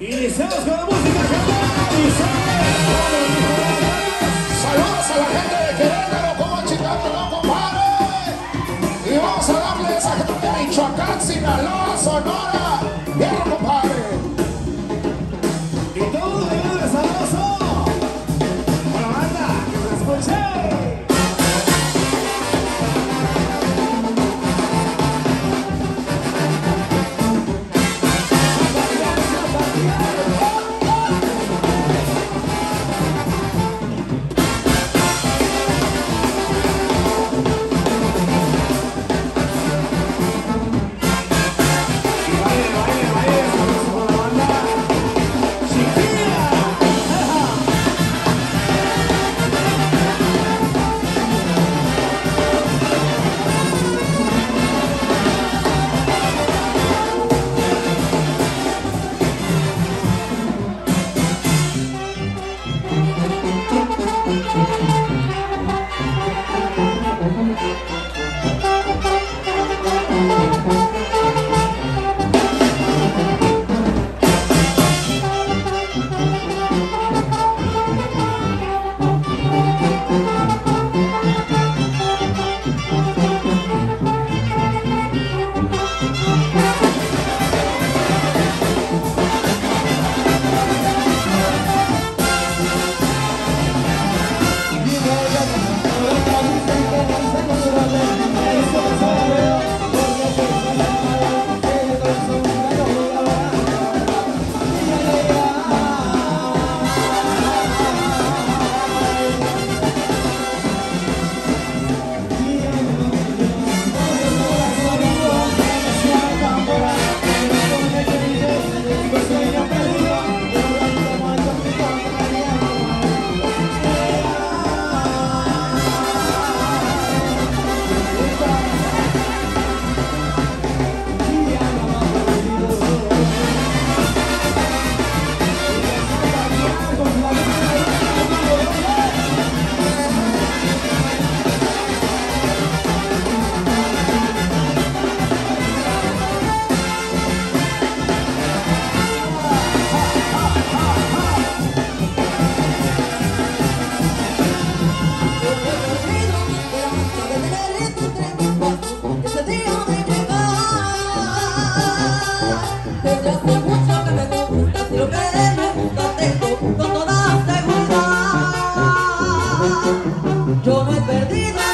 Iniciamos con la música Yeah. Yo no he perdido.